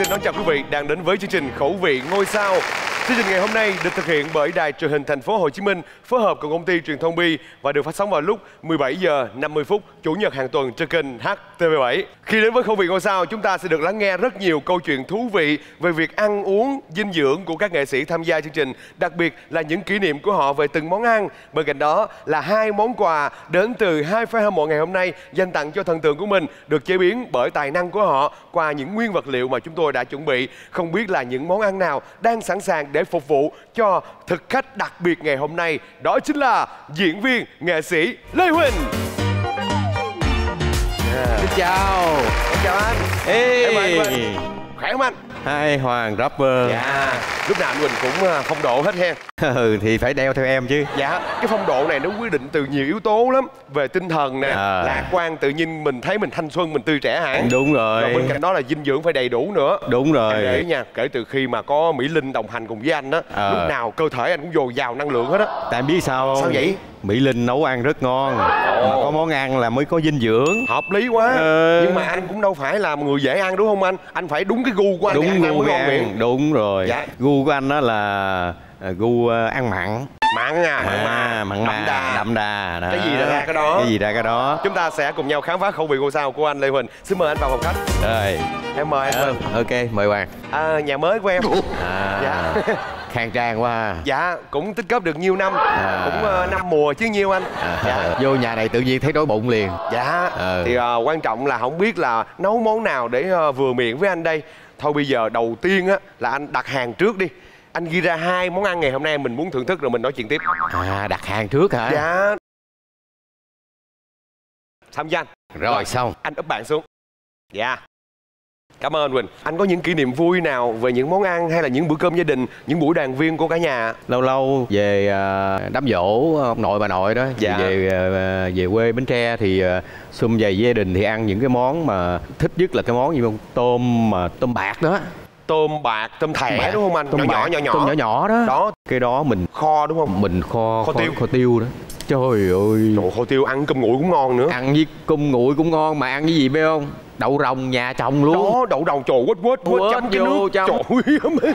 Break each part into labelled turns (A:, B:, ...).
A: Xin đón chào quý vị đang đến với chương trình Khẩu vị ngôi sao. Chương trình ngày hôm nay được thực hiện bởi Đài truyền hình Thành phố Hồ Chí Minh phối hợp cùng công ty truyền thông Bi và được phát sóng vào lúc 17 giờ 50 phút chủ nhật hàng tuần trên kênh HTV7. Khi đến với Khẩu vị ngôi sao, chúng ta sẽ được lắng nghe rất nhiều câu chuyện thú vị về việc ăn uống, dinh dưỡng của các nghệ sĩ tham gia chương trình, đặc biệt là những kỷ niệm của họ về từng món ăn. Bên cạnh đó là hai món quà đến từ hai fan hâm mộ ngày hôm nay dành tặng cho thần tượng của mình được chế biến bởi tài năng của họ qua những nguyên vật liệu mà chúng tôi đã chuẩn bị. Không biết là những món ăn nào đang sẵn sàng để phục vụ cho thực khách đặc biệt ngày hôm nay. Đó chính là diễn viên nghệ sĩ Lê Huỳnh.
B: Xin chào
A: Chào anh.
B: Ê
A: Em mời anh Huỳnh. Khỏe không anh?
B: Hai Hoàng rapper
A: Dạ. Lúc nào anh Huỳnh cũng à, phong độ hết ha.
B: Ừ thì phải đeo theo em chứ
A: Dạ, cái phong độ này nó quyết định từ nhiều yếu tố lắm Về tinh thần nè,
B: À.
A: lạc quan, tự nhiên mình thấy mình thanh xuân, mình tươi trẻ hẳn
B: Đúng
A: Rồi
B: rồi
A: bên cạnh đó là dinh dưỡng phải đầy đủ nữa
B: Đúng rồi
A: Anh để nha, kể từ khi mà có Mỹ Linh đồng hành cùng với anh á
B: Ờ.
A: Lúc nào cơ thể anh cũng dồi dào năng lượng hết á
B: Tại em biết sao không
A: Sao vậy?
B: Mỹ Linh nấu ăn rất ngon. Mà có món ăn là mới có dinh dưỡng.
A: Hợp lý quá.
B: Ờ.
A: Nhưng mà anh cũng đâu phải là người dễ ăn đúng không anh? Anh phải đúng cái gu của anh
B: Đúng
A: ăn
B: gu
A: miệng
B: ăn Đúng rồi.
A: Dạ.
B: Gu của anh đó là à, gu à, ăn mặn.
A: Mặn à, mặn
B: à, mặn
A: đậm đà.
B: Đậm đà đó.
A: Cái gì ra cái đó.
B: Cái gì ra cái đó.
A: Chúng ta sẽ cùng nhau khám phá khẩu vị ngôi sao của anh Lê Huỳnh. Xin mời anh vào phòng khách.
B: Rồi.
A: Em mời anh Huỳnh
B: Ok mời Hoàng
A: à, Nhà mới của em.
B: À,
A: Dạ.
B: Khang trang quá ha.
A: Dạ, cũng tích góp được nhiều năm.
B: À.
A: Cũng ờ, năm mùa chứ nhiêu anh.
B: À,
A: Dạ,
B: Vô nhà này tự nhiên thấy đói bụng liền.
A: Dạ.
B: Ờ.
A: Thì ờ, quan trọng là không biết là nấu món nào để ờ, vừa miệng với anh đây. Thôi bây giờ đầu tiên á là anh đặt hàng trước đi. Anh ghi ra hai món ăn ngày hôm nay mình muốn thưởng thức rồi mình nói chuyện tiếp.
B: À đặt hàng trước hả?
A: Dạ. Tham gia anh.
B: Rồi xong.
A: Anh úp bạn xuống. Dạ Cảm ơn Quỳnh. Anh có những kỷ niệm vui nào về những món ăn hay là những bữa cơm gia đình Những buổi đoàn viên của cả nhà?
B: Lâu lâu về à, đám dỗ ông nội bà nội đó.
A: Dạ.
B: về à, về quê bến tre thì à, xung vầy gia đình thì ăn những cái món mà thích nhất là cái món gì không? Tôm mà tôm bạc đó.
A: Tôm bạc, tôm thẻ
B: Bạc.
A: đúng không anh?
B: tôm
A: nhỏ, nhỏ
B: bạc,
A: nhỏ nhỏ.
B: Tôm nhỏ nhỏ đó.
A: Đó,
B: cái đó mình
A: kho đúng không?
B: mình kho
A: Kho tiêu.
B: kho tiêu đó. Trời ơi.
A: Trời kho tiêu ăn cơm nguội cũng ngon nữa.
B: Ăn với cung nguội cũng ngon mà ăn với gì biết không đậu rồng nhà chồng luôn
A: Đó, đậu đầu trồ quết quết quết chấm cái nước
B: chấm.
A: Trời ơi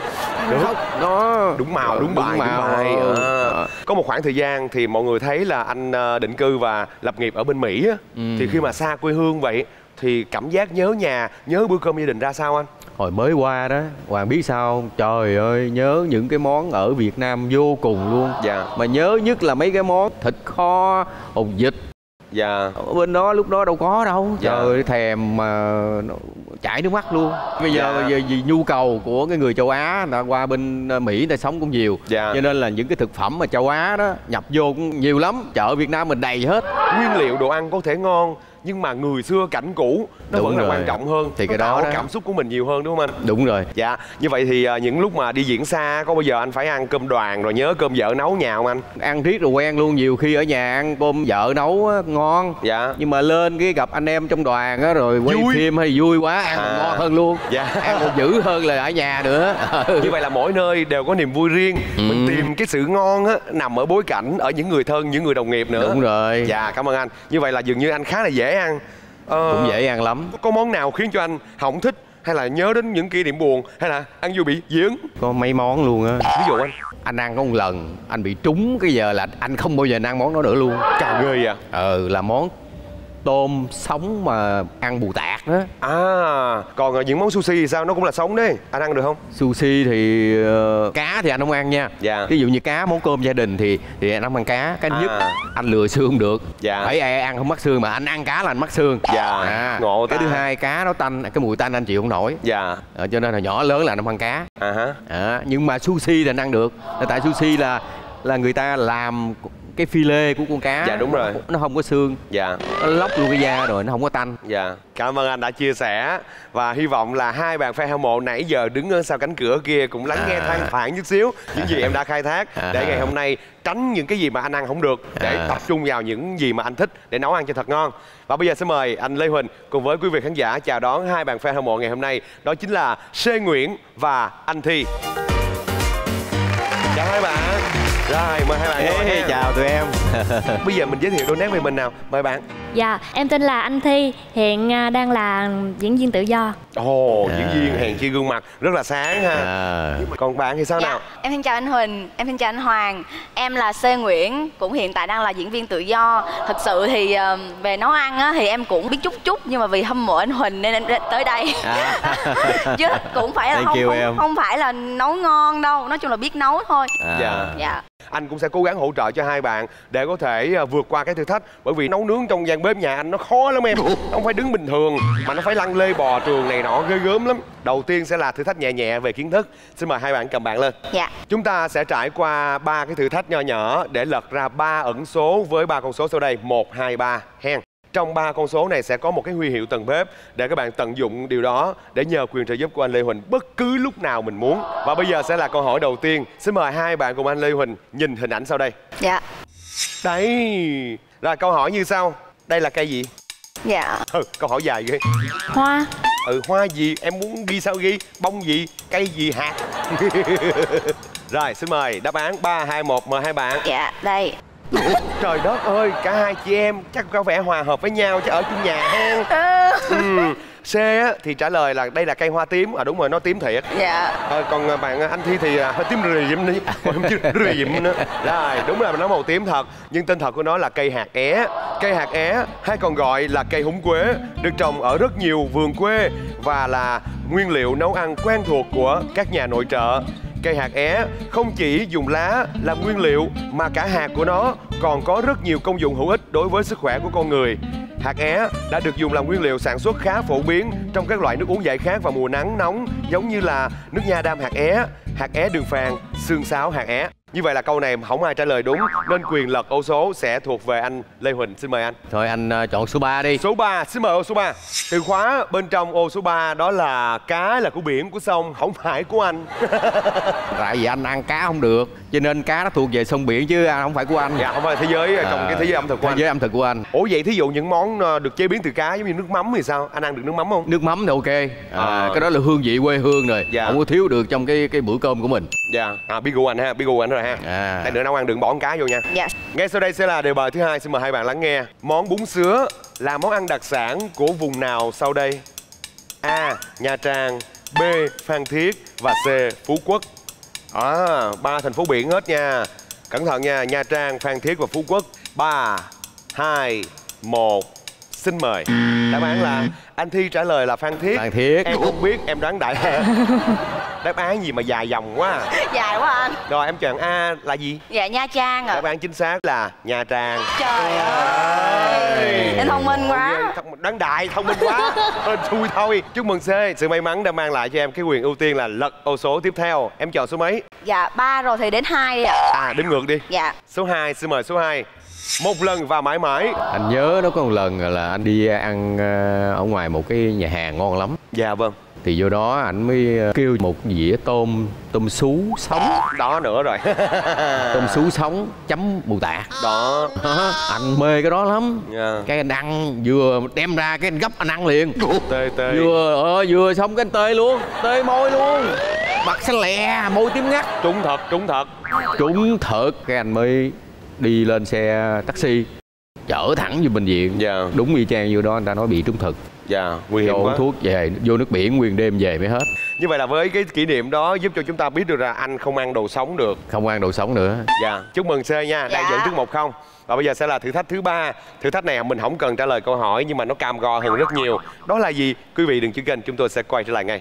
B: đó, đó.
A: Đúng màu, đúng
B: Đúng
A: bài, đúng,
B: màu.
A: bài
B: Ờ.
A: Ờ. Có một khoảng thời gian thì mọi người thấy là anh ờ, định cư và lập nghiệp ở bên Mỹ á
B: Ừ.
A: Thì khi mà xa quê hương vậy Thì cảm giác nhớ nhà, nhớ bữa cơm gia đình ra sao anh?
B: Hồi mới qua đó, Hoàng biết sao không? Trời ơi, nhớ những cái món ở Việt Nam vô cùng luôn
A: Dạ.
B: Mà nhớ nhất là mấy cái món thịt kho, hồng vịt
A: Dạ
B: Ở bên đó lúc đó đâu có đâu
A: Dạ.
B: Trời thèm mà chảy nước mắt luôn Bây giờ,
A: Dạ.
B: vì nhu cầu của cái người châu Á người ta qua bên ờ, Mỹ người ta sống cũng nhiều
A: Dạ.
B: Cho nên là những cái thực phẩm mà châu Á đó nhập vô cũng nhiều lắm Chợ Việt Nam mình đầy hết
A: Nguyên liệu đồ ăn có thể ngon Nhưng mà người xưa cảnh cũ Nó
B: Đúng
A: vẫn là
B: rồi.
A: quan trọng hơn
B: Thì
A: Nó
B: cái đó đó.
A: cảm xúc của mình nhiều hơn đúng không anh?
B: Đúng rồi
A: Dạ, như vậy thì à, những lúc mà đi diễn xa có bao giờ anh phải ăn cơm đoàn rồi nhớ cơm vợ nấu nhà không anh?
B: ăn riết rồi quen luôn nhiều khi ở nhà ăn cơm vợ nấu á, ngon
A: Dạ.
B: nhưng mà lên cái gặp anh em trong đoàn á rồi quay
A: Vui.
B: phim hay vui quá ăn
A: À.
B: ngon hơn luôn
A: Dạ.
B: ăn còn dữ hơn là ở nhà nữa
A: Như vậy là mỗi nơi đều có niềm vui riêng. Mình
B: Ừ.
A: tìm cái sự ngon á nằm ở bối cảnh, ở những người thân, những người đồng nghiệp nữa.
B: đúng rồi
A: Dạ, cảm ơn anh. Như vậy là dường như anh khá là dễ ăn. Ờ,
B: cũng dễ ăn lắm
A: Có món nào khiến cho anh không thích hay là nhớ đến những kỷ niệm buồn hay là ăn vô bị diễn?
B: có mấy món luôn á
A: Ví dụ anh,
B: anh ăn có một lần anh bị trúng cái giờ là anh không bao giờ ăn món đó nữa luôn
A: cà ghê à.
B: ừ là món tôm sống mà ăn bù tạt đó
A: À, còn ờ, những món sushi thì sao? Nó cũng là sống đấy. Anh ăn được không?
B: sushi thì ờ, cá thì anh không ăn nha
A: Dạ.
B: ví dụ như cá món cơm gia đình thì thì anh không ăn cá cái
A: À.
B: nhất anh lừa xương được
A: Dạ.
B: phải ai ăn không mắc xương mà anh ăn cá là anh mắc xương
A: Dạ, ngộ
B: cái
A: ta.
B: thứ hai cá nó tanh cái mùi tanh anh chịu không nổi
A: Dạ.
B: Ờ, cho nên là nhỏ lớn là anh không ăn cá
A: À ha.
B: à, nhưng mà sushi thì anh ăn được tại sushi là là người ta làm cái phi lê của con cá
A: Dạ, đúng rồi.
B: nó không có xương
A: Dạ.
B: nó lóc luôn cái da rồi nó không có tanh
A: Dạ, cảm ơn anh đã chia sẻ và hy vọng là hai bạn fan hâm mộ nãy giờ đứng ở sau cánh cửa kia cũng lắng nghe
B: À.
A: than phản chút xíu những gì em đã khai thác
B: À.
A: để ngày hôm nay tránh những cái gì mà anh ăn không được để
B: À.
A: tập trung vào những gì mà anh thích để nấu ăn cho thật ngon. Và bây giờ sẽ mời anh Lê Huỳnh cùng với quý vị khán giả chào đón hai bạn fan hâm mộ ngày hôm nay đó chính là Sê Nguyễn và anh Thi. Chào hai bạn. Rồi mời hai bạn ngồi
B: Ê,
A: ha.
B: chào tụi em
A: bây giờ mình giới thiệu đôi nét về mình nào mời bạn
C: Dạ, em tên là Anh Thi, hiện à, đang là diễn viên tự do.
A: ồ
B: À.
A: diễn viên hèn chi gương mặt rất là sáng ha
B: à,
A: còn bạn thì sao nào
D: Dạ, em xin chào anh Huỳnh, em xin chào anh Hoàng Em là C Nguyễn, cũng hiện tại đang là diễn viên tự do Thật sự thì ờ, về nấu ăn á, thì em cũng biết chút chút Nhưng mà vì hâm mộ anh Huỳnh nên em tới đây
B: à.
D: Chứ cũng phải là
B: Thank
D: không, không,
B: em.
D: không phải là nấu ngon đâu Nói chung là biết nấu thôi
B: à.
A: Dạ.
D: Dạ
A: anh cũng sẽ cố gắng hỗ trợ cho hai bạn để có thể à, vượt qua cái thử thách. Bởi vì nấu nướng trong gian bếp nhà anh nó khó lắm em không phải đứng bình thường mà nó phải lăn lê bò trường này nọ ghê gớm lắm. Đầu tiên sẽ là thử thách nhẹ nhẹ về kiến thức. Xin mời hai bạn cầm bạn lên.
D: Dạ.
A: Chúng ta sẽ trải qua ba cái thử thách nho nhỏ để lật ra ba ẩn số với ba con số sau đây. Một hai ba hen trong ba con số này sẽ có một cái huy hiệu tầng bếp để các bạn tận dụng điều đó để nhờ quyền trợ giúp của anh Lê Huỳnh bất cứ lúc nào mình muốn. Và bây giờ sẽ là câu hỏi đầu tiên. Xin mời hai bạn cùng anh Lê Huỳnh nhìn hình ảnh sau đây.
D: Dạ
A: Đấy. Rồi câu hỏi như sau. Đây là cây gì?
D: Dạ
A: Ừ, câu hỏi dài ghê.
C: Hoa,
A: Ừ, hoa gì? Em muốn ghi sao ghi? Bông gì? Cây gì hạt? Rồi, xin mời đáp án 3, 2, 1 mời hai bạn.
D: Dạ đây
A: Trời đất ơi, cả hai chị em chắc có vẻ hòa hợp với nhau chứ ở chung nhà ha. ừ. C á, thì trả lời là đây là cây hoa tím. À đúng rồi, nó tím thiệt.
D: Dạ
A: Ờ, còn à, bạn anh Thi thì à, hơi tím rìm đi em chứ rìm nữa Rồi đúng là nó màu tím thật Nhưng tên thật của nó là cây hạt é Cây hạt é hay còn gọi là cây húng quế Được trồng ở rất nhiều vườn quê Và là nguyên liệu nấu ăn quen thuộc của các nhà nội trợ Cây hạt é không chỉ dùng lá làm nguyên liệu Mà cả hạt của nó còn có rất nhiều công dụng hữu ích đối với sức khỏe của con người Hạt é đã được dùng làm nguyên liệu sản xuất khá phổ biến trong các loại nước uống giải khát vào mùa nắng nóng giống như là nước nha đam hạt é, hạt é đường phèn, xương sáo hạt é. Như vậy là câu này không ai trả lời đúng nên quyền lật ô số sẽ thuộc về anh Lê Huỳnh. Xin mời anh.
B: thôi anh ờ, chọn số 3 đi
A: Số 3, xin mời ô số 3. Từ khóa bên trong ô số 3 đó là cá là của biển của sông, không phải của anh.
B: tại vì anh ăn cá không được cho nên cá nó thuộc về sông biển chứ không phải của anh
A: Dạ không phải thế giới trong
B: À,
A: cái thế giới ẩm thực của
B: thế
A: anh.
B: giới ẩm thực của anh
A: Ủa vậy thí dụ những món ờ, được chế biến từ cá giống như nước mắm thì sao? Anh ăn được nước mắm không?
B: nước mắm thì ok à,
A: À.
B: cái đó là hương vị quê hương rồi
A: Dạ.
B: không có thiếu được trong cái cái bữa cơm của mình
A: Dạ. À biết gu anh ha, biết gu anh rồi ha.
B: À.
A: Tại nữa nấu ăn đừng bỏ con cá vô nha.
D: Dạ
A: Ngay sau đây sẽ là đề bài thứ hai, xin mời hai bạn lắng nghe. Món bún sứa là món ăn đặc sản của vùng nào sau đây? A. Nha Trang B. Phan Thiết và C. Phú Quốc À, ba thành phố biển hết nha Cẩn thận nha, Nha Trang, Phan Thiết và Phú Quốc 3, 2, 1 Xin mời Đáp án là anh Thi trả lời là Phan Thiết.
B: Phan Thiết.
A: Em không biết, em đoán đại. Đáp án gì mà dài dòng quá à.
D: Dài quá anh.
A: Rồi em chọn A là gì?
D: Dạ Nha Trang
A: Đáp
D: à
A: án chính xác là Nha Trang.
D: Trời ơi. Em thông minh quá.
A: Đáng đại, thông minh quá. Xui thôi. Chúc mừng C. Sự may mắn đã mang lại cho em cái quyền ưu tiên là lật ô số tiếp theo. Em chọn số mấy?
D: Dạ ba rồi thì đến hai ạ.
A: À, đếm ngược đi.
D: Dạ.
A: Số 2, xin mời số 2 Một lần và mãi mãi.
B: Anh nhớ đó có một lần là anh đi ăn ờ, ở ngoài một cái nhà hàng ngon lắm.
A: Dạ vâng.
B: Thì vô đó anh mới ờ, kêu một dĩa tôm tôm sú sống.
A: Đó nữa rồi.
B: Tôm sú sống chấm bù tạt
A: Đó.
B: Anh mê cái đó lắm.
A: Dạ.
B: cái anh ăn vừa đem ra cái anh gấp anh ăn liền.
A: Tê tê.
B: Vừa ờ, vừa xong cái anh tê luôn tê môi luôn. Mặt xanh lè môi tím ngắt.
A: Trúng thật, trúng thật.
B: Trúng thật cái anh mới đi lên xe taxi. Chở thẳng vô bệnh viện.
A: Dạ.
B: đúng y chang vô đó anh ta nói bị trúng thực
A: Dạ, nguy hiểm quá
B: uống thuốc về vô nước biển nguyên đêm về mới hết.
A: Như vậy là với cái kỷ niệm đó giúp cho chúng ta biết được là anh không ăn đồ sống được.
B: Không ăn đồ sống nữa.
A: Dạ, chúc mừng C nha, đang
D: Dạ.
A: dẫn trước một không. Và bây giờ sẽ là thử thách thứ ba. Thử thách này mình không cần trả lời câu hỏi nhưng mà nó cam go hơn rất nhiều. Đó là gì? Quý vị đừng chuyển kênh, chúng tôi sẽ quay trở lại ngay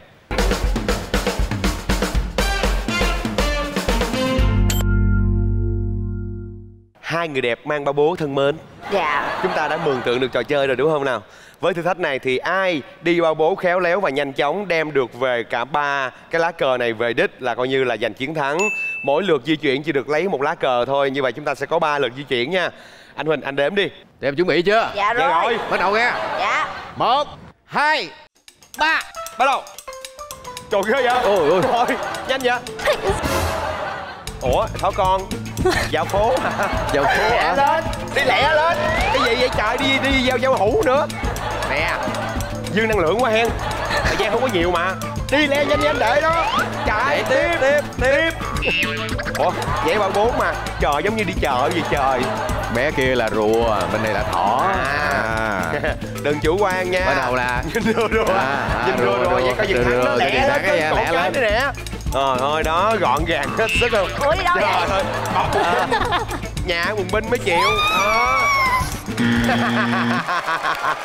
A: Hai người đẹp mang ba bố thân mến
D: Dạ
A: Chúng ta đã mường tượng được trò chơi rồi đúng không nào? Với thử thách này thì ai đi bao bố khéo léo và nhanh chóng đem được về cả ba cái lá cờ này về đích là coi như là giành chiến thắng. Mỗi lượt di chuyển chỉ được lấy một lá cờ thôi, như vậy chúng ta sẽ có ba lượt di chuyển nha. Anh Huỳnh, anh đếm đi.
B: Để em chuẩn bị chưa
D: Dạ
A: Dạ
D: rồi
A: rồi.
B: bắt đầu nha
D: Dạ
B: một hai ba
A: Bắt đầu. Trời ghê vậy?
B: Ôi, ôi.
A: Thôi, nhanh vậy? Ủa, Thỏ con, dạo phố
B: Dạo phố
A: Lẹ
B: hả?
A: lên, đi lẹ lên. Cái gì vậy? Trời, đi đi giao giao hủ nữa. Nè, dư năng lượng quá hen. Thời gian không có nhiều mà. Đi lẹ nhanh nhanh để đó. Chạy tiếp, tiếp, tiếp ủa vậy ba bốn mà. Trời giống như đi chợ vậy trời.
B: Bé kia là rùa bên này là thỏ.
A: À. đừng chủ quan nha.
B: Bắt đầu là
A: nhìn rùa rùa
B: À,
A: nhìn rùa
B: rùa,
A: vậy có gì thắng nó lẹ
B: gì
A: lên
B: gì? Lẹ lên.
A: nè trời ơi đó gọn gàng hết sức không
D: ủa đi đâu vậy?
A: ơi. Bọc binh nhà quần binh mới chịu. Đó.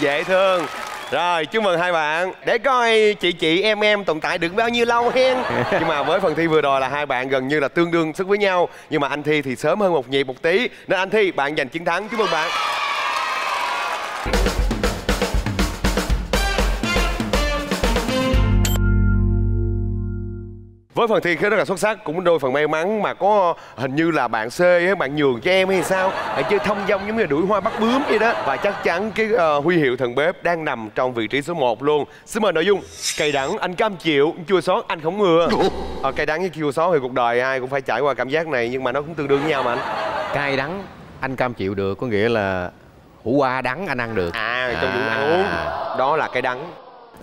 A: Dễ thương. Rồi chúc mừng hai bạn. Để coi chị chị em em tồn tại được bao nhiêu lâu hen. Nhưng mà với phần thi vừa rồi là hai bạn gần như là tương đương sức với nhau. Nhưng mà anh thi thì sớm hơn một nhịp một tí. Nên anh thi bạn giành chiến thắng. Chúc mừng bạn với phần thi rất là xuất sắc cũng đôi phần may mắn mà có hình như là bạn C ấy, bạn nhường cho em hay sao? Bạn chơi thông dong giống như đuổi hoa bắt bướm vậy đó. Và chắc chắn cái ờ, huy hiệu thần bếp đang nằm trong vị trí số 1 luôn. Xin mời nội dung cay đắng anh cam chịu chua xót anh không ngừa. Ờ, cay đắng với chua xót thì cuộc đời ai cũng phải trải qua cảm giác này nhưng mà nó cũng tương đương với nhau mà anh.
B: Cay đắng anh cam chịu được có nghĩa là hủ qua đắng anh ăn được.
A: À trong vụ ăn uống đó là cay đắng.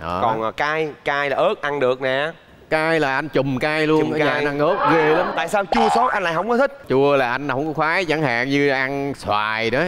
B: Đó.
A: còn ờ, cay cay là ớt ăn được nè
B: cay là anh chùm cay luôn
A: Chùm
B: ở nhà
A: cay.
B: anh ăn ớt ghê lắm
A: tại sao chua xót anh lại không có thích
B: chua là anh không có khoái chẳng hạn như ăn xoài đó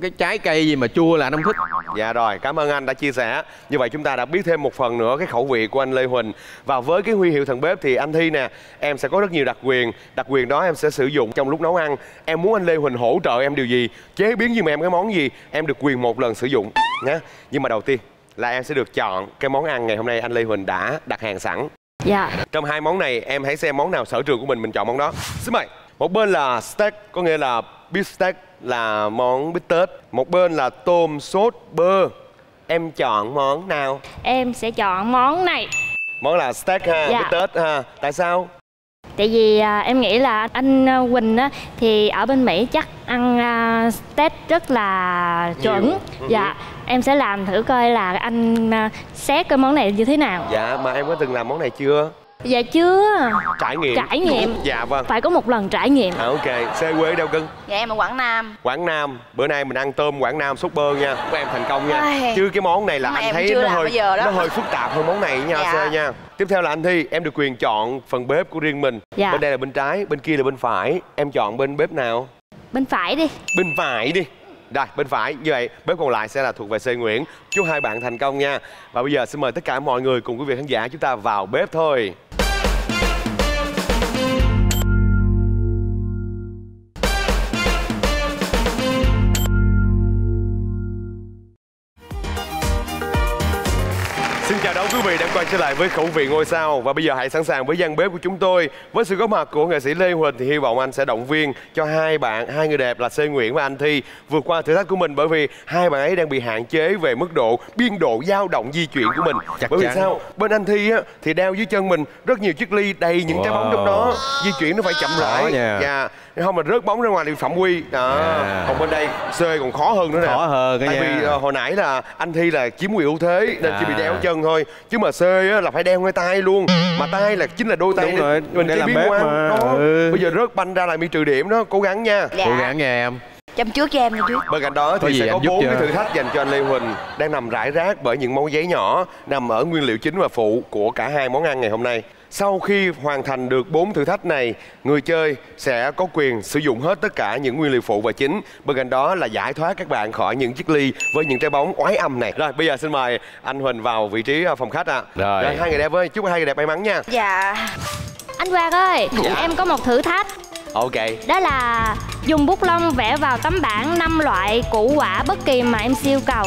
B: cái trái cây gì mà chua là anh không thích
A: Dạ rồi, cảm ơn anh đã chia sẻ. Như vậy chúng ta đã biết thêm một phần nữa cái khẩu vị của anh Lê Huỳnh. Và với cái huy hiệu thần bếp thì anh Thi nè, em sẽ có rất nhiều đặc quyền. Đặc quyền đó em sẽ sử dụng trong lúc nấu ăn. Em muốn anh Lê Huỳnh hỗ trợ em điều gì, chế biến giùm em cái món gì, em được quyền một lần sử dụng nhé. Nhưng mà đầu tiên là em sẽ được chọn cái món ăn ngày hôm nay anh Lê Huỳnh đã đặt hàng sẵn.
C: Dạ
A: Trong hai món này em hãy xem món nào sở trường của mình mình chọn món đó. Xin mời. Một bên là steak có nghĩa là beef steak là món bít tết. Một bên là tôm sốt bơ. Em chọn món nào?
C: Em sẽ chọn món này
A: Món là steak ha,
C: Dạ.
A: bít tết ha. Tại sao?
C: Tại vì à, em nghĩ là anh à, Quỳnh á, thì ở bên Mỹ chắc ăn à, steak rất là chuẩn
A: Nhiều. Ừ.
C: Dạ Em sẽ làm thử coi là anh à, xét cái món này như thế nào
A: Dạ mà em có từng làm món này chưa?
C: Dạ chưa
A: Trải nghiệm.
C: Trải nghiệm.
A: Dạ vâng.
C: Phải có một lần trải nghiệm
A: À, ok, xe quê đâu cưng?
D: dạ em ở quảng nam
A: Quảng Nam, bữa nay mình ăn tôm Quảng Nam sốt bơ nha, của em thành công nha.
D: Ai.
A: Chứ cái món này là
D: Mà
A: anh
D: em
A: thấy nó hơi
D: bây giờ đó.
A: nó hơi phức tạp hơn món này nha
D: Dạ.
A: Sơ nha. Tiếp theo là anh Thi, em được quyền chọn phần bếp của riêng mình.
C: Dạ.
A: Bên đây là bên trái, bên kia là bên phải. Em chọn bên bếp nào?
C: Bên phải đi
A: Bên phải đi. Rồi, bên phải. Như vậy, bếp còn lại sẽ là thuộc về C Nguyễn. Chúc hai bạn thành công nha. Và bây giờ xin mời tất cả mọi người cùng quý vị khán giả chúng ta vào bếp thôi. Quay trở lại với khẩu vị ngôi sao và bây giờ hãy sẵn sàng với gian bếp của chúng tôi. Với sự có mặt của nghệ sĩ Lê Huỳnh thì hy vọng anh sẽ động viên cho hai bạn, hai người đẹp là C Nguyễn và anh Thi vượt qua thử thách của mình bởi vì hai bạn ấy đang bị hạn chế về mức độ biên độ dao động di chuyển của mình.
B: Chắc
A: bởi vì
B: chắn.
A: sao? Bên anh Thi á thì đeo dưới chân mình rất nhiều chiếc ly đầy những trái bóng trong đó, di chuyển nó phải chậm lại.
B: nha.
A: Không mà rớt bóng ra ngoài thì phạm quy. Đó.
B: À.
A: Còn bên đây C còn khó hơn nữa nè.
B: Khó hơn đó
A: Tại
B: nha.
A: vì ờ, hồi nãy là anh Thi là chiếm quyền ưu thế nên chỉ bị
B: À.
A: đeo chân thôi chứ mà C á, là phải đeo ngay tay luôn mà tay là chính là đôi tay
B: Đúng rồi,
A: mình
B: để
A: chế
B: làm
A: biến
B: bếp
A: món ăn.
B: mà.
A: Đó.
B: Ừ.
A: bây giờ rớt banh ra là bị trừ điểm đó cố gắng nha
D: dạ
B: cố gắng nha em
D: chăm trước cho em nha chú
A: bên cạnh đó
B: Có
A: thì
B: gì
A: sẽ có bốn cái thử thách dành cho anh Lê Huỳnh đang nằm rải rác bởi những món giấy nhỏ nằm ở nguyên liệu chính và phụ của cả hai món ăn ngày hôm nay sau khi hoàn thành được bốn thử thách này người chơi sẽ có quyền sử dụng hết tất cả những nguyên liệu phụ và chính. Bên cạnh đó là giải thoát các bạn khỏi những chiếc ly với những trái bóng oái âm này. Rồi bây giờ xin mời anh Huỳnh vào vị trí ờ, phòng khách ạ.
B: Rồi.
A: hai người đẹp ơi chúc hai người đẹp may mắn nha.
D: Dạ.
C: Anh Quang ơi Em có một thử thách.
A: Ok.
C: Đó là dùng bút lông vẽ vào tấm bảng 5 loại củ quả bất kỳ mà em siêu cầu.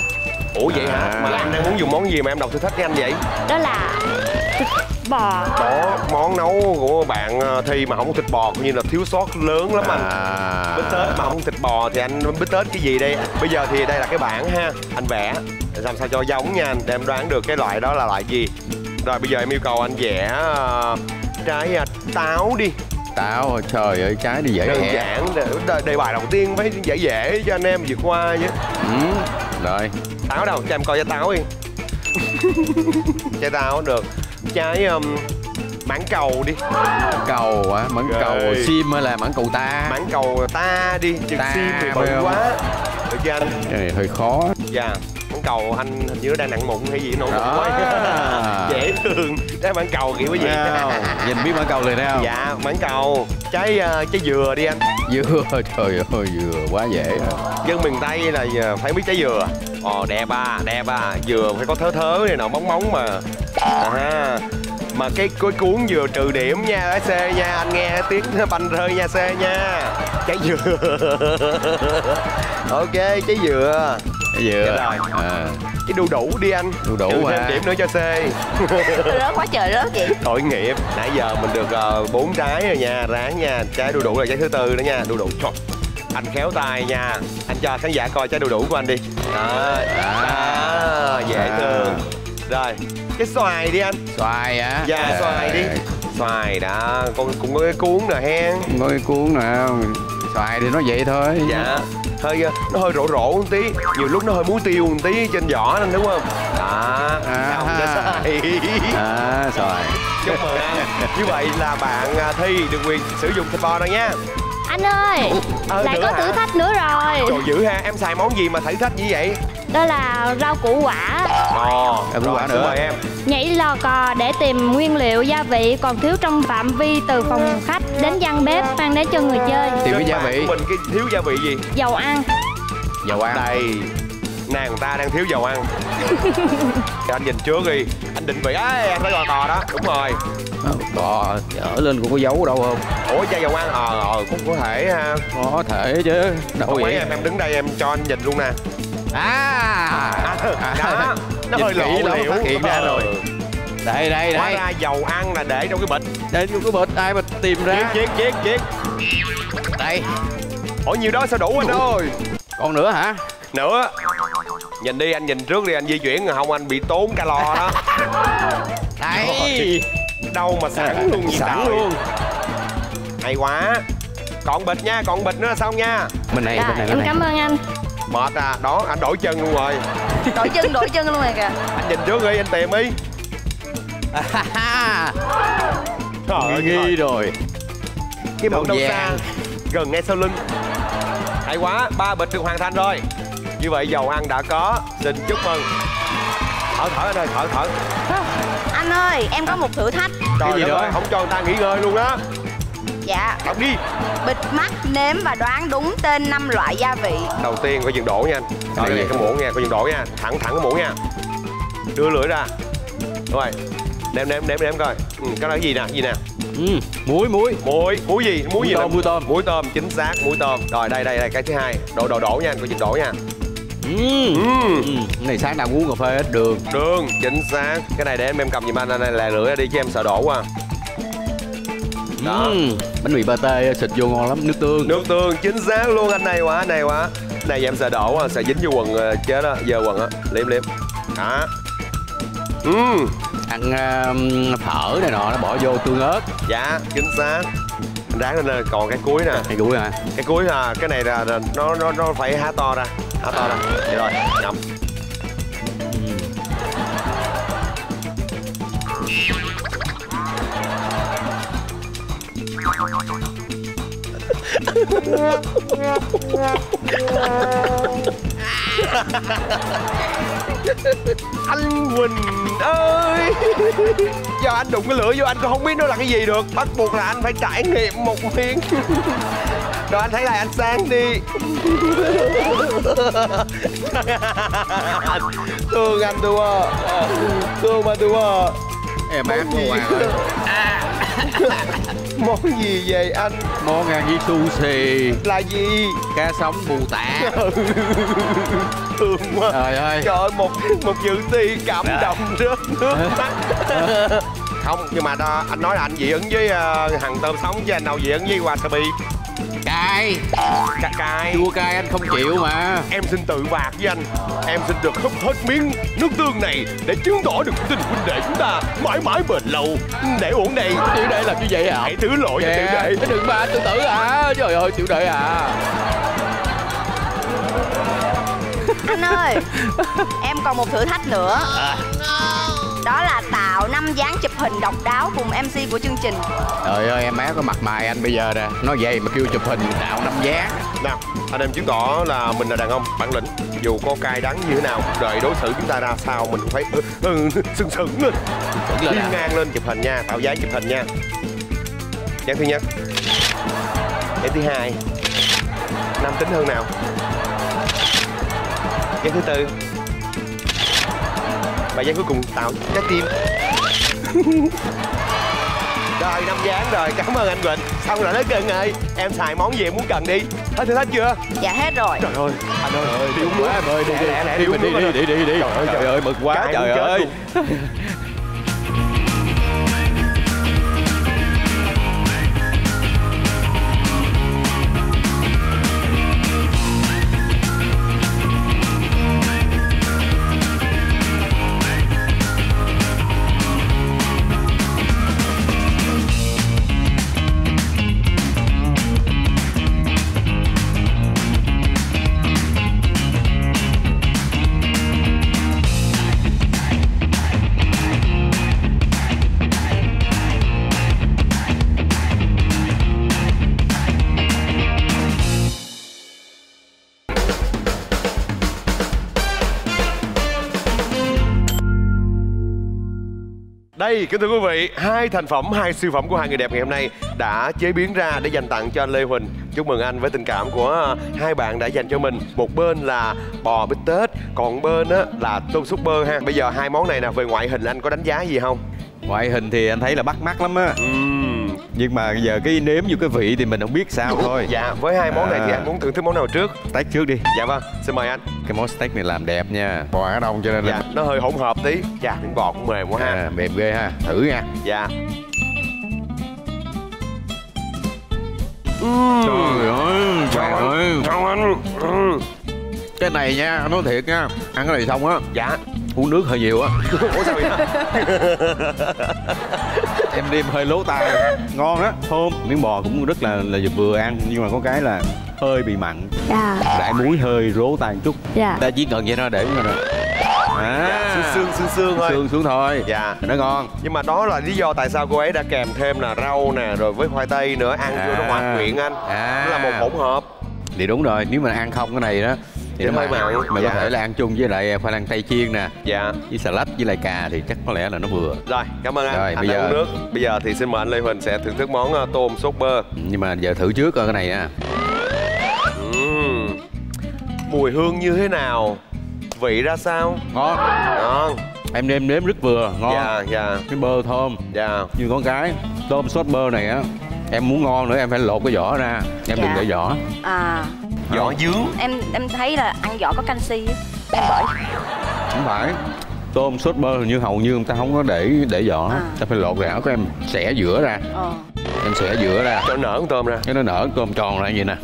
A: Ủa vậy hả?
B: À.
A: mà
C: Dạ.
A: em đang muốn dùng món gì mà em đọc thử thách với anh vậy?
C: Đó là bò.
A: Đó món nấu của bạn ờ, thi mà không có thịt bò coi như là thiếu sót lớn lắm anh.
B: À,
A: bít tết mà không thịt bò thì anh bít tết cái gì đây? Bây giờ thì đây là cái bảng ha anh vẽ. Làm sao cho giống nha anh để em đoán được cái loại đó là loại gì. Rồi bây giờ em yêu cầu anh vẽ ờ, trái ờ, táo đi.
B: Táo trời ơi trái đi dễ
A: đơn
B: hẹ
A: giản để, đề, đề bài đầu tiên phải dễ dễ cho anh em vượt qua chứ.
B: Ừ. rồi.
A: Táo đâu? Cho em coi trái táo đi. Trái táo được trái um, mãng cầu đi.
B: Cầu á mãng
A: Ok.
B: cầu sim hay là mãng cầu ta?
A: Mãng cầu ta đi chừng
B: Ta
A: sim thì bự
B: không?
A: quá. Được chưa anh?
B: Cái này hơi khó.
A: Dạ món cầu anh hình như đang nặng mụn hay gì nó
B: Đó.
A: quá. Dễ thương. Trái mãn cầu kiểu cái gì?
B: Nhìn biết mãn cầu liền thấy không?
A: Dạ mãn cầu. Trái ờ, trái dừa đi anh.
B: Dừa trời ơi dừa quá dễ
A: dân miền tây là ờ, phải biết trái dừa. Ồ đẹp à đẹp à. Dừa phải có thớ thớ này nọ bóng bóng mà à, mà cái cái cuốn dừa trừ điểm nha C nha anh nghe tiếng banh rơi nha C nha. Trái dừa. Ok trái dừa.
B: Dừa.
A: Dạ rồi.
B: à.
A: cái đu đủ đi anh.
B: Đu đủ
A: trừ thêm
B: à.
A: điểm nữa cho C.
D: Rớt quá trời rớt vậy.
A: Tội nghiệp. Nãy giờ mình được ờ, bốn trái rồi nha ráng nha. Trái đu đủ là trái thứ tư đó nha đu đủ. Trời, anh khéo tay nha. Anh cho khán giả coi trái đu đủ của anh đi. Đó, đó dễ
B: À.
A: thương rồi cái xoài đi anh.
B: Xoài á
A: dạ xoài đi. Xoài đó con cũng có cái cuốn rồi hen.
B: Có cái cuốn nào xoài thì nó vậy thôi.
A: Dạ. Hơi ờ, nó hơi rổ rổ một tí. Nhiều lúc nó hơi muối tiêu một tí trên vỏ nên đúng không? Đó.
B: À.
A: cái xoài.
B: À xoài.
A: Chúc mừng anh. Như vậy là bạn à, thi được quyền sử dụng thịt bò rồi nha
C: Anh ơi,
A: Ờ,
C: lại có
A: hả?
C: thử thách nữa rồi.
A: Trời dữ ha em xài món gì mà thử thách như vậy?
C: Đó là rau củ quả.
A: Ồ
B: Em muốn
A: rồi
B: quả nữa.
A: mời em.
C: Nhảy lò cò để tìm nguyên liệu gia vị còn thiếu trong phạm vi từ phòng khách đến gian bếp mang đến cho người chơi.
B: Tìm cái gia vị.
A: Của mình cái thiếu gia vị gì?
C: Dầu ăn.
B: Dầu ăn.
A: Đây nàng ta đang thiếu dầu ăn. Cho anh nhìn trước đi anh định vị ấy anh phải gò cò đó. Đúng rồi
B: cò ở lên cũng có dấu đâu không?
A: Ủa chai dầu ăn ờ ờ cũng có thể ha
B: có thể chứ đâu
A: Không
B: vậy.
A: em em đứng đây em cho anh nhìn luôn nè.
B: À,
A: đó nó hơi lộ liễu.
B: phát hiện ra
A: Ờ.
B: rồi. Đây đây
A: hóa
B: đây
A: ra dầu ăn là để trong cái bịch.
B: Đây có cái bịch ai mà tìm ra?
A: Chiết chiết chiết
B: đây.
A: Ủa nhiều đó sao đủ anh ơi?
B: Còn nữa hả?
A: Nữa. Nhìn đi anh nhìn trước đi anh di chuyển không anh bị tốn calo đó.
B: Đây
A: đâu mà sẵn luôn gì
B: sẵn luôn.
A: Hay quá. Còn bịch nha còn bịch nữa là xong nha.
B: Bên này
C: Dạ,
B: bên này bên
C: Em
B: này.
C: cảm ơn anh.
A: Mệt à đó anh đổi chân luôn rồi.
D: Đổi chân đổi chân luôn rồi kìa.
A: Anh nhìn trước đi anh tìm đi. Trời ơi,
B: nghi nghi rồi.
A: Cái mẫu đâu
B: Màu
A: xa. Gần ngay sau lưng. Hay quá ba bịch được hoàn thành rồi. Như vậy dầu ăn đã có. Xin chúc mừng. Thở thở anh ơi thở thở
D: ơi em có một thử thách.
A: Trời
B: gì
A: đất
B: nữa?
A: không cho người ta nghỉ ngơi luôn đó
D: dạ.
A: Đọc đi.
D: Bịt mắt nếm và đoán đúng tên năm loại gia vị.
A: Đầu tiên có dừng đổ nha. Anh
B: Cái
A: đây
B: gì?
A: cái muỗng nha có dừng đổ nha. Thẳng thẳng cái muỗng nha. Đưa lưỡi ra. Rồi nếm nếm nếm nếm coi. Ừ, cái đó cái gì nè gì nè?
B: Ừ, muối muối.
A: Muối muối gì? Muối
B: Muối
A: gì
B: tôm,
A: nè?
B: muối tôm.
A: muối tôm chính xác muối tôm. Rồi đây đây đây cái thứ hai. Đổ đổ đổ nha anh có dừng đổ nha
B: ừ.
A: ừ.
B: ừ. cái này sáng nào uống cà phê hết đường.
A: Đường chính xác. Cái này để em em cầm giùm anh anh lè lưỡi ra đi chứ em sợ đổ quá. Đó.
B: ừ. bánh mì pate xịt vô ngon lắm nước tương.
A: Nước tương chính xác luôn anh này quá anh này quá. Này em sợ đổ quá sợ dính vô quần ờ, chết đó giờ quần á. Liếm liếm. Đó. Ừ.
B: Ăn um, phở này nọ nó bỏ vô tương ớt.
A: Dạ chính xác. Ráng lên còn cái cuối nè.
B: Hay cuối hả?
A: Cái cuối là cái này là, là nó nó nó phải há to ra há to ra. Được rồi Nhầm anh Quỳnh ơi! Do anh đụng cái lửa vô, anh còn không biết nó là cái gì được. Bắt buộc là anh phải trải nghiệm một miếng. Rồi anh thấy lại anh sang đi. Thương anh à Thương mà à
B: em ác của hoàng ơi
A: Món gì vậy anh?
B: Món ăn với sushi.
A: Là gì?
B: Cá sống bù tả.
A: Thương quá.
B: Trời ơi.
A: Trời ơi một, một dự thi cảm động rớt nước mắt Không nhưng mà đó, anh nói là anh dị ứng với uh, hàng tôm sống chứ anh đâu dị ứng với wasabi
B: cay.
A: Cà cay.
B: Chua cay anh không chịu mà.
A: Em xin tự bạc với anh. Em xin được húp hết miếng nước tương này Để chứng tỏ được tình huynh đệ chúng ta mãi mãi bền lâu. Để uống đây.
B: Tiểu đệ làm như vậy hả
A: Hãy thứ lỗi cho tiểu đệ.
B: đừng ba tự tử à. Trời ơi tiểu đệ à.
D: Anh ơi em còn một thử thách nữa đó là tạo 5 dáng chụp hình độc đáo cùng MC của chương trình.
B: Trời ơi em bé có mặt mày anh bây giờ nè. Nói vậy mà kêu chụp hình tạo năm giá
A: nào anh em chứng tỏ là mình là đàn ông bản lĩnh. Dù có cay đắng như thế nào đợi đối xử chúng ta ra sao mình cũng phải ừ, ừ, sừng sững. Lên
B: lên
A: hiên ngang lên chụp hình nha tạo dáng chụp hình nha. Dáng thứ nhất. Dáng thứ hai. Nam tính hơn nào? Dáng thứ tư và dáng cuối cùng tạo trái tim. Rồi năm dáng rồi. Cảm ơn anh quỳnh. Xong rồi đó cưng ơi em xài món gì em muốn cần đi? Hết thử thách chưa?
D: Dạ hết rồi.
A: Trời ơi. Anh ơi đi uống nước
B: em ơi. đi đi đi
A: đi
B: đi đi đi đi đi.
A: Trời ơi,
B: trời ơi mực quá trời ơi
A: Đây, kính thưa quý vị, hai thành phẩm, hai siêu phẩm của hai người đẹp ngày hôm nay đã chế biến ra để dành tặng cho anh Lê Huỳnh. Chúc mừng anh với tình cảm của hai bạn đã dành cho mình. Một bên là bò bít tết, còn bên á là tôm súp bơ ha. Bây giờ hai món này nè, về ngoại hình anh có đánh giá gì không?
B: ngoại hình thì anh thấy là bắt mắt lắm á
A: Ừm,
B: nhưng mà giờ cái nếm vô cái vị thì mình không biết sao thôi
A: Dạ, với hai món này thì
B: À.
A: anh muốn thưởng thức món nào trước?
B: steak trước đi
A: Dạ vâng, xin mời anh.
B: cái món steak này làm đẹp nha bò ở đông cho nên
A: Dạ, nó hơi hỗn hợp tí. Chà, miếng bò cũng mềm quá ha.
B: à, mềm ghê ha thử nha
A: Dạ.
B: trời ơi trời ơi
A: anh. Ừ.
B: cái này nha nói thiệt nha ăn cái này xong á
A: Dạ.
B: uống nước hơi nhiều á
A: Ủa sao vậy?
B: em đêm hơi lố tai ngon á thơm miếng bò cũng rất là là vừa ăn nhưng mà có cái là hơi bị mặn
C: dạ
B: đại muối hơi rố tay một chút
C: dạ
B: ta chỉ cần vậy thôi để mà nè à
A: Xương xương xương xương thôi.
B: xương xuống thôi
A: Dạ.
B: nó ngon
A: Nhưng mà đó là lý do tại sao cô ấy đã kèm thêm là rau nè rồi với khoai tây nữa ăn vô nó
B: À.
A: hòa quyện anh.
B: À.
A: Nó là một hỗn hợp.
B: thì đúng rồi nếu mà ăn không cái này đó thì
A: Nó hơi
B: mặn
A: mặn.
B: mà
A: Dạ.
B: có thể là ăn chung với lại khoai lang tây chiên nè
A: Dạ.
B: với xà lách với lại cà thì chắc có lẽ là nó vừa
A: Rồi, cảm ơn anh.
B: Rồi,
A: anh
B: bây
A: đã
B: giờ-
A: uống nước. Bây giờ thì xin mời anh Lê Huỳnh sẽ thưởng thức món ờ, tôm sốt bơ.
B: nhưng mà giờ thử trước coi cái này nha
A: Ừm. Mùi hương như thế nào? Vị ra sao?
B: ngon
A: Ngon.
B: em nêm nếm rất vừa ngon
A: Dạ, dạ,
B: cái bơ thơm
A: dạ.
B: nhưng có cái tôm sốt bơ này á em muốn ngon nữa em phải lột cái vỏ ra em đừng
D: Dạ.
B: để vỏ
D: à
A: Vỏ dướng.
D: em em thấy là ăn vỏ có canxi á. em bởi
B: không phải tôm sốt bơ hình như hầu như người ta không có để để vỏ
D: À.
B: ta phải lột ra có em xẻ giữa ra
D: ờ
B: em xẻ giữa ra
A: Cho nở con tôm ra.
B: cái nó nở tôm tròn lại vậy nè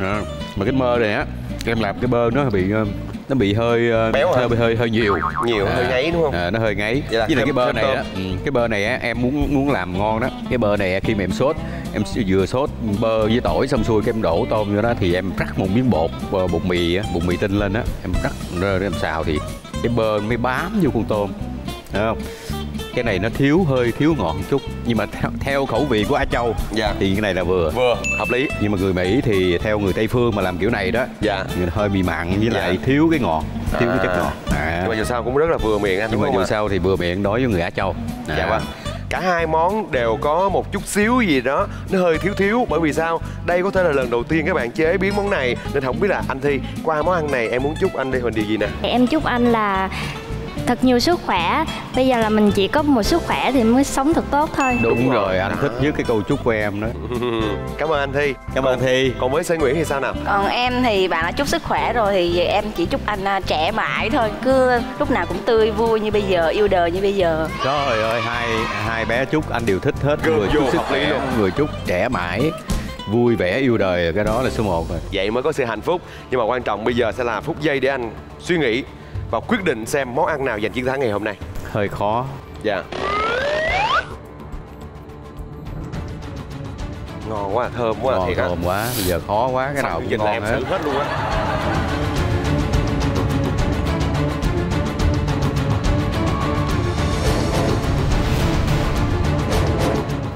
B: Đó. mà cái mơ này á em làm cái bơ nó bị ờ, nó bị hơi ờ,
A: Béo
B: hơi hơi hơi nhiều.
A: Nhiều, hơi ngấy đúng không?
B: à, nó hơi ngấy
A: là
B: với lại cái bơ này á ừ, cái bơ này á em muốn muốn làm ngon đó. Cái bơ này khi mà em sốt em vừa sốt bơ với tỏi xong xuôi cái em đổ tôm vô đó thì em rắc một miếng bột bột mì á bột mì tinh lên á em rắc rơ để em xào thì cái bơ mới bám vô con tôm. Thấy không cái này nó thiếu hơi thiếu ngọt một chút nhưng mà theo, theo khẩu vị của A Châu
A: Dạ.
B: thì cái này là vừa
A: Vừa, hợp lý.
B: nhưng mà người Mỹ thì theo người Tây phương mà làm kiểu này đó
A: Dạ.
B: thì hơi bị mặn với
A: Dạ.
B: lại thiếu cái ngọt thiếu cái chất
A: À.
B: ngọt à.
A: Nhưng mà dù sao cũng rất là vừa miệng anh
B: nhưng
A: đúng
B: mà dù sao thì vừa miệng đối với người Á Châu
A: Dạ
B: À.
A: vâng. Cả hai món đều có một chút xíu gì đó nó hơi thiếu thiếu bởi vì sao? Đây có thể là lần đầu tiên các bạn chế biến món này nên không biết là anh Thi qua món ăn này em muốn chúc anh Lê Huỳnh điều gì nè?
C: em chúc anh là thật nhiều sức khỏe. Bây giờ là mình chỉ có một sức khỏe thì mới sống thật tốt thôi.
B: Đúng,
A: Đúng rồi.
B: anh thích nhất cái câu chúc của em đó.
A: Cảm ơn anh Thi.
B: cảm ơn Thi.
A: Còn với Sê Nguyễn thì sao nào?
D: còn em thì bạn đã chúc sức khỏe rồi thì em chỉ chúc anh à, trẻ mãi thôi. Cứ lúc nào cũng tươi vui như bây giờ yêu đời như bây giờ.
B: Trời ơi hai hai bé chúc anh đều thích hết. Người chúc sức
A: hợp lý
B: khỏe
A: luôn.
B: người chúc trẻ mãi vui vẻ yêu đời cái đó là số 1 rồi.
A: Vậy mới có sự hạnh phúc. Nhưng mà quan trọng bây giờ sẽ là phút giây để anh suy nghĩ Và quyết định xem món ăn nào giành chiến thắng ngày hôm nay.
B: Hơi khó.
A: Dạ. Ngon quá, thơm quá
B: ngon
A: thiệt á.
B: thơm quá. Bây giờ khó quá cái nào cũng ngon
A: em
B: hết.
A: hết luôn á.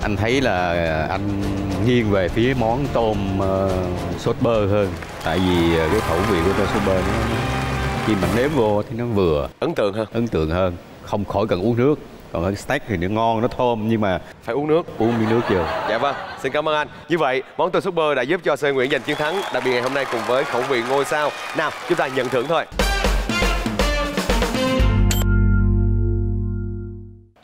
B: Anh thấy là anh nghiêng về phía món tôm uh, sốt bơ hơn. Tại vì cái khẩu vị của tôm sốt bơ nó khi mà nếm vô thì nó vừa.
A: Ấn tượng hơn.
B: Ấn tượng hơn. Không khỏi cần uống nước. Còn cái steak thì nó ngon nó thơm nhưng mà
A: phải uống nước.
B: uống miếng nước chưa
A: dạ vâng. Xin cảm ơn anh. Như vậy món tôm súp bơ đã giúp cho Sê Nguyễn giành chiến thắng đặc biệt ngày hôm nay cùng với khẩu vị ngôi sao. Nào chúng ta nhận thưởng thôi.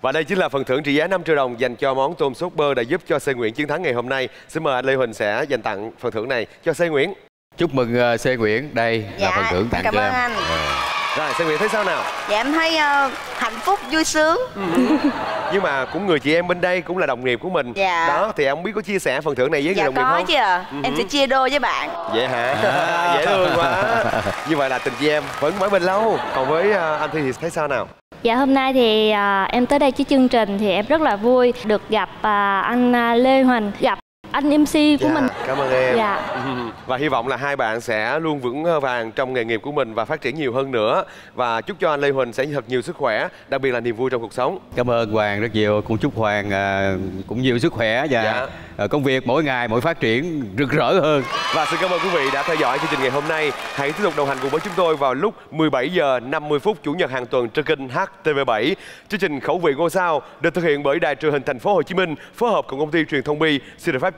A: Và đây chính là phần thưởng trị giá 5 triệu đồng dành cho món tôm sốt bơ đã giúp cho Sê Nguyễn chiến thắng ngày hôm nay. Xin mời anh Lê Huỳnh sẽ dành tặng phần thưởng này cho Sê Nguyễn.
B: Chúc mừng uh, Sê Nguyễn, đây
D: dạ,
B: là phần thưởng tặng
D: cảm
B: cho
D: ơn
B: em.
D: anh.
B: À.
A: Rồi, Sê Nguyễn thấy sao nào?
D: Dạ em thấy uh, hạnh phúc vui sướng.
A: Ừ. Nhưng mà cũng người chị em bên đây cũng là đồng nghiệp của mình.
D: Dạ.
A: Đó thì ông biết có chia sẻ phần thưởng này với
D: dạ
A: người đồng nghiệp
D: có
A: không?
D: chứ à.
A: Ừ.
D: Em sẽ chia đôi với bạn.
A: Vậy hả? Dễ thương quá. Như vậy là tình chị em vẫn mãi bên lâu. Còn với uh, anh Thi thì thấy sao nào?
C: Dạ hôm nay thì à, em tới đây với chương trình thì em rất là vui được gặp à, anh à, Lê Huỳnh, gặp anh MC của
A: Dạ,
C: mình.
A: Cảm ơn em.
C: Dạ.
A: Và hy vọng là hai bạn sẽ luôn vững vàng trong nghề nghiệp của mình và phát triển nhiều hơn nữa. Và chúc cho anh Lê Huỳnh sẽ thật nhiều sức khỏe, đặc biệt là niềm vui trong cuộc sống.
B: Cảm ơn Hoàng rất nhiều, cũng chúc Hoàng à, cũng nhiều sức khỏe và
A: Dạ.
B: à, công việc mỗi ngày mỗi phát triển rực rỡ hơn.
A: Và xin cảm ơn quý vị đã theo dõi chương trình ngày hôm nay. Hãy tiếp tục đồng hành cùng với chúng tôi vào lúc 17 giờ 50 phút chủ nhật hàng tuần trên kênh HTV7. Chương trình Khẩu vị ngôi sao được thực hiện bởi Đài truyền hình Thành phố Hồ Chí Minh phối hợp cùng công ty truyền thông Bi. Xin được phép